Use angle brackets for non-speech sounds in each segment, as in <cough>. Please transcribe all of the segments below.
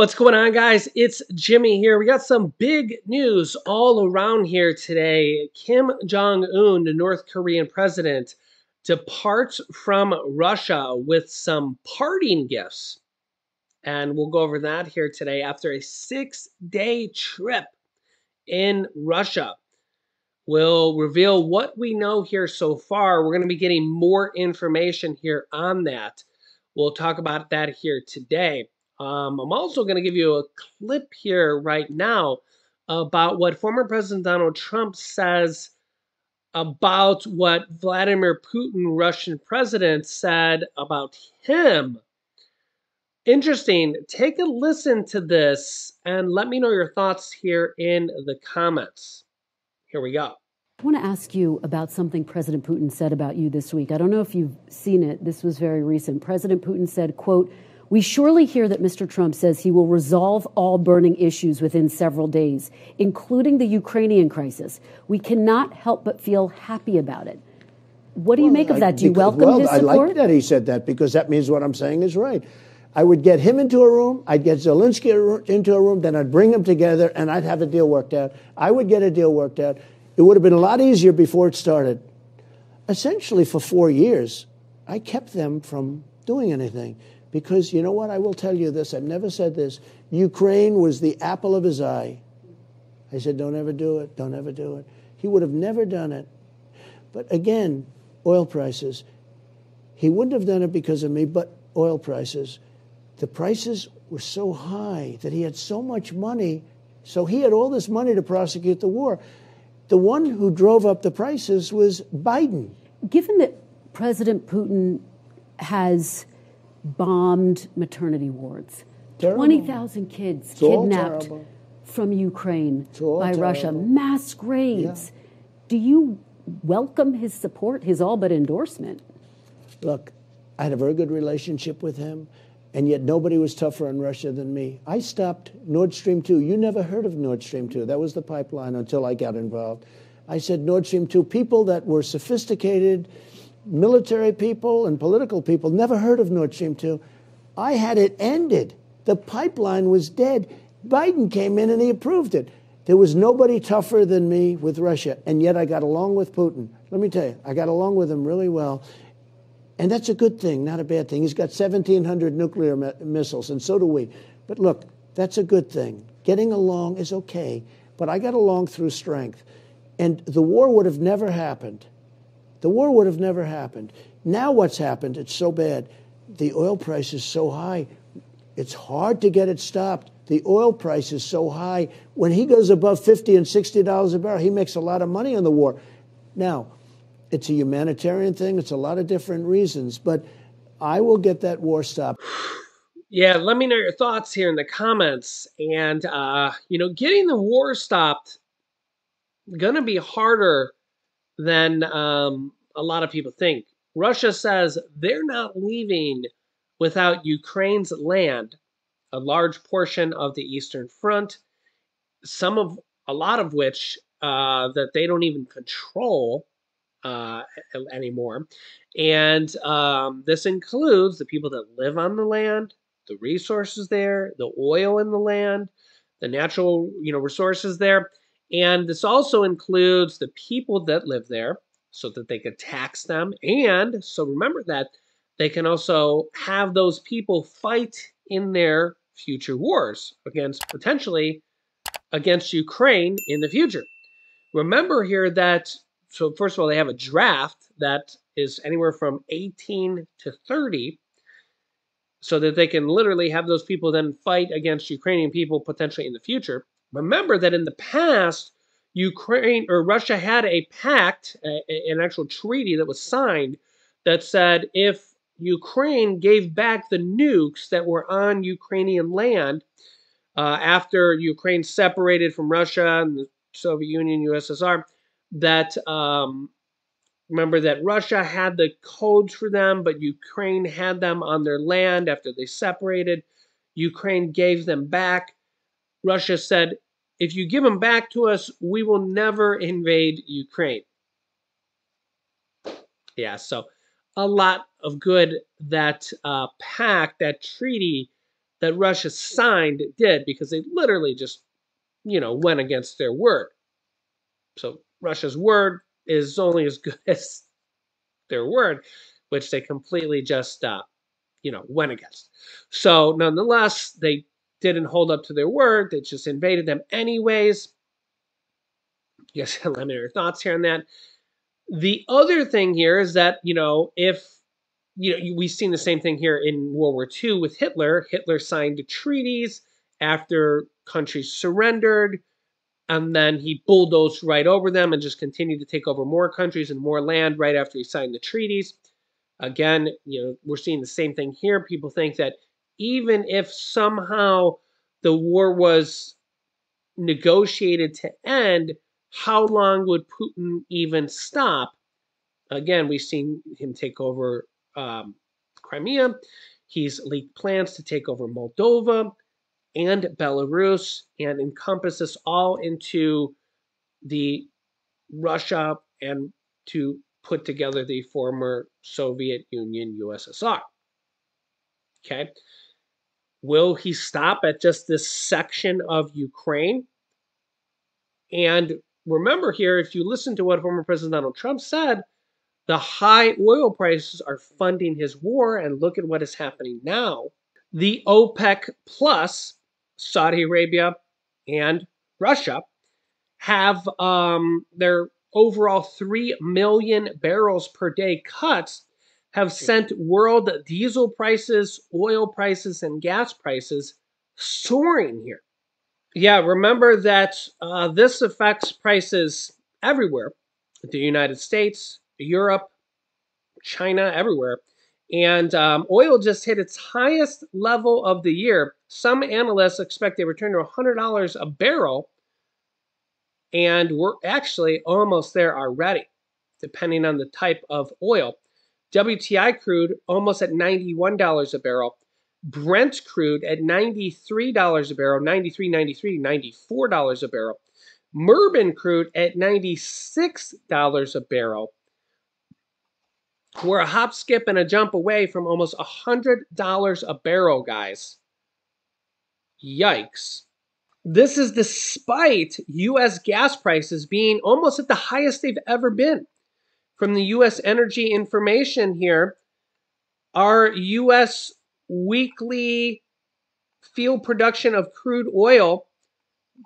What's going on, guys? It's Jimmy here. We got some big news all around here today. Kim Jong un, the North Korean president, departs from Russia with some parting gifts. And we'll go over that here today after a six day trip in Russia. We'll reveal what we know here so far. We're going to be getting more information here on that. We'll talk about that here today. Um, I'm also going to give you a clip here right now about what former President Donald Trump says about what Vladimir Putin, Russian president, said about him. Interesting. Take a listen to this and let me know your thoughts here in the comments. Here we go. I want to ask you about something President Putin said about you this week. I don't know if you've seen it. This was very recent. President Putin said, quote, we surely hear that Mr. Trump says he will resolve all burning issues within several days, including the Ukrainian crisis. We cannot help but feel happy about it. What do you make of that? Do you welcome well, his support? I like that he said that because that means what I'm saying is right. I would get him into a room, I'd get Zelensky into a room, then I'd bring them together and I'd have a deal worked out. I would get a deal worked out. It would have been a lot easier before it started. Essentially, for four years, I kept them from doing anything. Because you know what? I will tell you this. I've never said this. Ukraine was the apple of his eye. I said, don't ever do it. Don't ever do it. He would have never done it. But again, oil prices. He wouldn't have done it because of me, but oil prices. The prices were so high that he had so much money. So he had all this money to prosecute the war. The one who drove up the prices was Biden. Given that President Putin has bombed maternity wards. 20,000 kids it's kidnapped from Ukraine by terrible. Russia, mass graves. Yeah. Do you welcome his support, his all but endorsement? Look, I had a very good relationship with him, and yet nobody was tougher on Russia than me. I stopped Nord Stream 2. You never heard of Nord Stream 2. That was the pipeline until I got involved. I said Nord Stream 2, people that were sophisticated, military people and political people never heard of Nord Stream 2. I had it ended. The pipeline was dead. Biden came in and he approved it. There was nobody tougher than me with Russia, and yet I got along with Putin. Let me tell you, I got along with him really well. And that's a good thing, not a bad thing. He's got 1,700 nuclear mi- missiles, and so do we. But look, that's a good thing. Getting along is okay, but I got along through strength. And the war would have never happened the war would have never happened. Now, what's happened? It's so bad. The oil price is so high. It's hard to get it stopped. The oil price is so high. When he goes above 50 and $60 a barrel, he makes a lot of money on the war. Now, it's a humanitarian thing, it's a lot of different reasons, but I will get that war stopped. Yeah, let me know your thoughts here in the comments. And, uh, you know, getting the war stopped going to be harder than um, a lot of people think. Russia says they're not leaving without Ukraine's land, a large portion of the Eastern Front, some of a lot of which uh, that they don't even control uh, anymore. And um, this includes the people that live on the land, the resources there, the oil in the land, the natural you know resources there. And this also includes the people that live there so that they could tax them. And so remember that they can also have those people fight in their future wars against potentially against Ukraine in the future. Remember here that, so first of all, they have a draft that is anywhere from 18 to 30 so that they can literally have those people then fight against Ukrainian people potentially in the future. Remember that in the past, Ukraine or Russia had a pact, a, an actual treaty that was signed that said if Ukraine gave back the nukes that were on Ukrainian land uh, after Ukraine separated from Russia and the Soviet Union, USSR, that um, remember that Russia had the codes for them, but Ukraine had them on their land after they separated. Ukraine gave them back. Russia said, if you give them back to us, we will never invade Ukraine. Yeah, so a lot of good that uh, pact, that treaty that Russia signed did because they literally just, you know, went against their word. So Russia's word is only as <laughs> good as their word, which they completely just, uh, you know, went against. So nonetheless, they didn't hold up to their word. They just invaded them anyways. Yes, let me your thoughts here on that. The other thing here is that, you know, if, you know, we've seen the same thing here in World War II with Hitler. Hitler signed treaties after countries surrendered, and then he bulldozed right over them and just continued to take over more countries and more land right after he signed the treaties. Again, you know, we're seeing the same thing here. People think that even if somehow the war was negotiated to end, how long would Putin even stop? Again, we've seen him take over um, Crimea. He's leaked plans to take over Moldova and Belarus and encompass this all into the Russia and to put together the former Soviet Union USSR. Okay. Will he stop at just this section of Ukraine? And remember here, if you listen to what former President Donald Trump said, the high oil prices are funding his war, and look at what is happening now. The OPEC plus, Saudi Arabia and Russia, have um, their overall 3 million barrels per day cuts have sent world diesel prices, oil prices, and gas prices soaring here. Yeah, remember that uh, this affects prices everywhere the United States, Europe, China, everywhere. And um, oil just hit its highest level of the year. Some analysts expect a return to $100 a barrel. And we're actually almost there already, depending on the type of oil. WTI crude almost at $91 a barrel. Brent crude at $93 a barrel, 93, 93, $94 a barrel. Murban crude at $96 a barrel. We're a hop, skip, and a jump away from almost $100 a barrel, guys. Yikes. This is despite U.S. gas prices being almost at the highest they've ever been from the U.S. Energy Information here, our U.S. weekly field production of crude oil,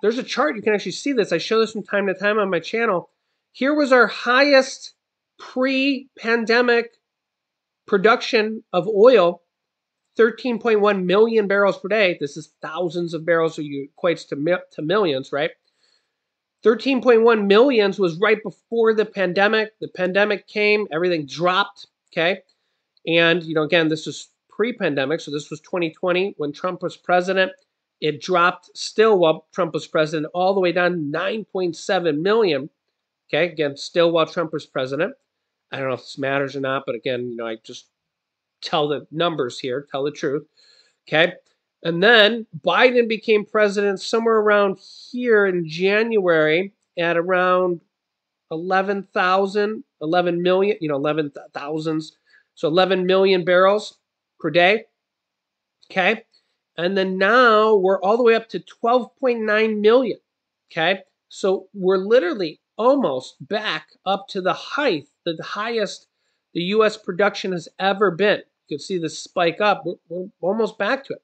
there's a chart. You can actually see this. I show this from time to time on my channel. Here was our highest pre-pandemic production of oil, 13.1 million barrels per day. This is thousands of barrels, so you equates to, to millions, right? 13.1 millions was right before the pandemic. The pandemic came, everything dropped, okay? And, you know, again, this is pre-pandemic, so this was 2020 when Trump was president. It dropped still while Trump was president all the way down 9.7 million. Okay, again, still while Trump was president. I don't know if this matters or not, but again, you know, I just tell the numbers here, tell the truth. Okay. And then Biden became president somewhere around here in January at around 11,000, 11 million, you know, 11 thousands. So 11 million barrels per day. Okay. And then now we're all the way up to 12.9 million. Okay. So we're literally almost back up to the height, the highest the U.S. production has ever been. You can see the spike up. We're, we're almost back to it.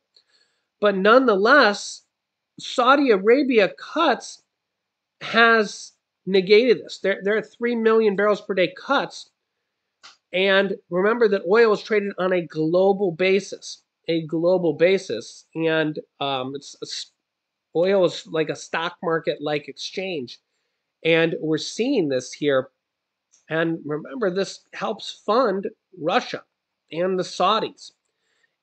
But nonetheless, Saudi Arabia cuts has negated this. There, there are 3 million barrels per day cuts. And remember that oil is traded on a global basis, a global basis. And um, it's a, oil is like a stock market like exchange. And we're seeing this here. And remember, this helps fund Russia and the Saudis.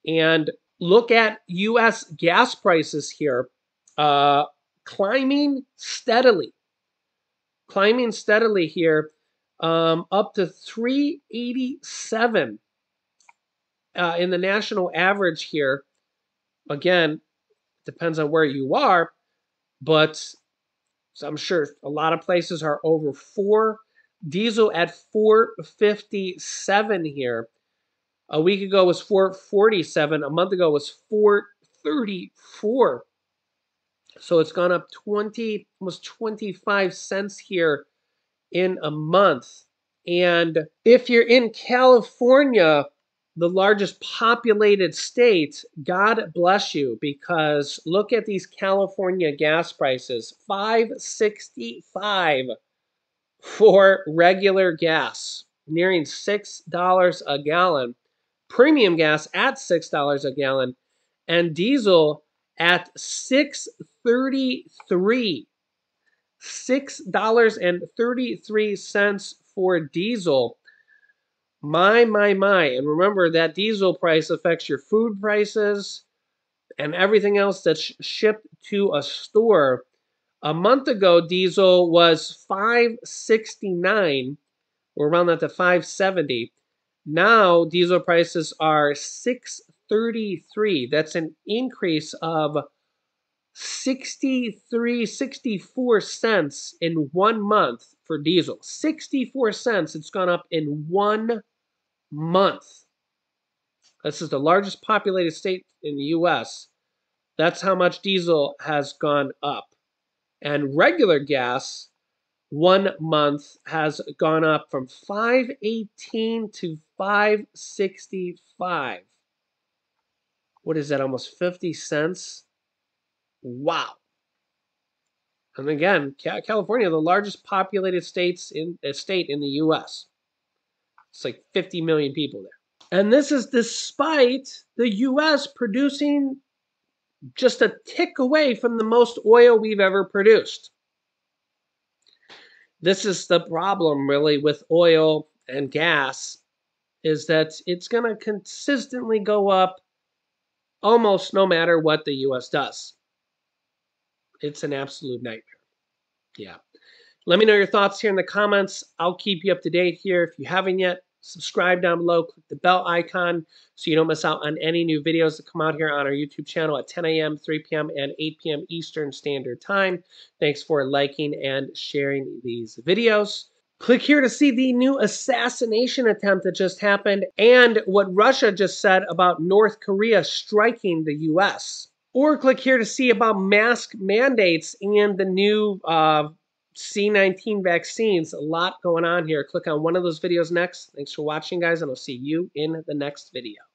And look at U.S. gas prices here, uh, climbing steadily, climbing steadily here, um, up to 387 uh, in the national average here. Again, depends on where you are, but so I'm sure a lot of places are over four. Diesel at 457 here. A week ago was 447. A month ago was 434. So it's gone up 20, almost 25 cents here in a month. And if you're in California, the largest populated state, God bless you because look at these California gas prices 565 for regular gas, nearing $6 a gallon. Premium gas at $6 a gallon and diesel at 633 $6.33 for diesel. My, my, my. And remember that diesel price affects your food prices and everything else that's shipped to a store. A month ago, diesel was 569. We're around that to 570. Now diesel prices are 633. That's an increase of 63, 64 cents in one month for diesel. 64 cents. It's gone up in one month. This is the largest populated state in the U.S. That's how much diesel has gone up. And regular gas, one month, has gone up from 518 to 565. What is that, almost 50 cents? Wow. And again, California, the largest populated states in a state in the U.S. It's like 50 million people there. And this is despite the U.S. producing just a tick away from the most oil we've ever produced. This is the problem, really, with oil and gas, is that it's going to consistently go up almost no matter what the U.S. does. It's an absolute nightmare. Yeah. Let me know your thoughts here in the comments. I'll keep you up to date here. If you haven't yet, subscribe down below. Click the bell icon so you don't miss out on any new videos that come out here on our YouTube channel at 10 a.m., 3 p.m., and 8 p.m. Eastern Standard Time. Thanks for liking and sharing these videos. Click here to see the new assassination attempt that just happened and what Russia just said about North Korea striking the U.S. Or click here to see about mask mandates and the new uh, C19 vaccines. A lot going on here. Click on one of those videos next. Thanks for watching, guys, and I'll see you in the next video.